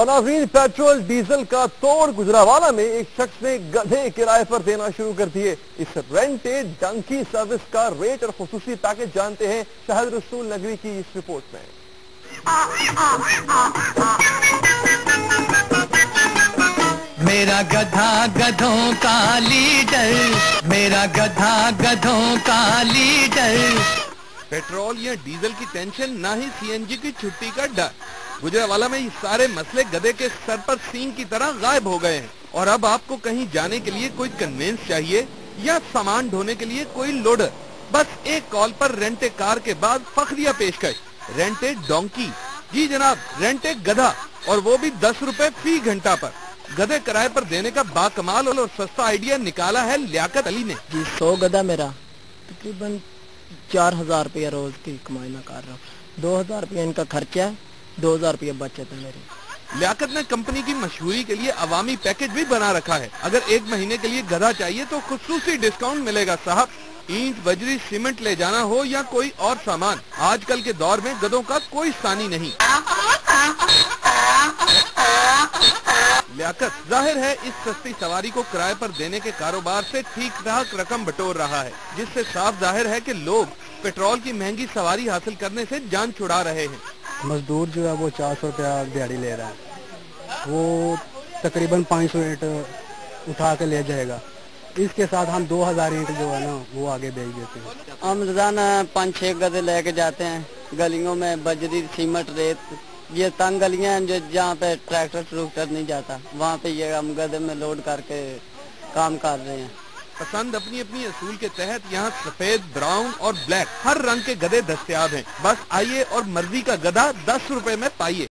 اور ناظرین petrol diesel کا توڑ گجراوالا میں ایک شخص نے گدھے کرائے پر دینا شروع کر دیے۔ اس رینٹے ڈنکی سروس کا ریٹ اور خصوصی پیکج جانتے ہیں شہد رسول نگری کی اس رپورٹ میں۔ میرا گدھا گدھوں کا لیڈر میرا گدھا گدھوں کا لیڈر۔ پیٹرول یا ڈیزل کی ٹینشن نہ ہی سی این جی کی چھٹی کا ڈر۔ گجراوالا میں یہ سارے مسئلے گدے کے سر پر سینگ کی طرح غائب ہو گئے ہیں۔ اور اب آپ کو کہیں جانے کے لیے کوئی کنوینس چاہیے یا سامان ڈھونے کے لیے کوئی لوڈر بس ایک کال پر رینٹے کار کے بعد فخریہ پیشکش رینٹے ڈونکی جی جناب رینٹے گدھا۔ اور وہ بھی دس روپے فی گھنٹہ پر۔ گدے کرائے پر دینے کا با کمال اور سستا آئیڈیا نکالا ہے لیاقت علی نے۔ جی سو گدا میرا۔ تقریباً چار ہزار روپیہ روز کی کمائی میں کر رہا ہوں۔ دو ہزار روپیہ ان کا خرچہ ہے۔ دو ہزار روپیہ بچت میری لیاقت نے کمپنی کی مشہوری کے لیے عوامی پیکج بھی بنا رکھا ہے۔ اگر ایک مہینے کے لیے گدھا چاہیے تو خصوصی ڈسکاؤنٹ ملے گا صاحب۔ اینٹ، بجری، سیمنٹ لے جانا ہو یا کوئی اور سامان۔ آج کل کے دور میں گدوں کا کوئی ثانی نہیں۔ لیاقت، ظاہر ہے اس سستی سواری کو کرائے پر دینے کے کاروبار سے ٹھیک ٹھاک رقم بٹور رہا ہے، جس سے صاف ظاہر ہے کہ لوگ پیٹرول کی مہنگی سواری حاصل کرنے سے جان چھڑا رہے ہیں۔ مزدور جو ہے وہ چار سو روپیہ دیہڑی لے رہا ہے۔ وہ تقریباً پانچ سو اینٹ اٹھا کے لے جائے گا۔ اس کے ساتھ ہم دو ہزار اینٹ جو ہے نا، وہ آگے بھیج دیتے ہیں۔ ہم روزانہ پانچ چھ گدے لے کے جاتے ہیں۔ گلیوں میں بجری، سیمنٹ، ریت، یہ تنگ گلیاں ہیں جو جہاں پہ ٹریکٹر ٹروکٹر نہیں جاتا۔ وہاں پہ یہ ہم گدے میں لوڈ کر کے کام کر رہے ہیں۔ پسند اپنی اپنی اصول کے تحت یہاں سفید، براؤن اور بلیک، ہر رنگ کے گدے دستیاب ہیں۔ بس آئیے اور مرضی کا گدھا دس روپے میں پائیے۔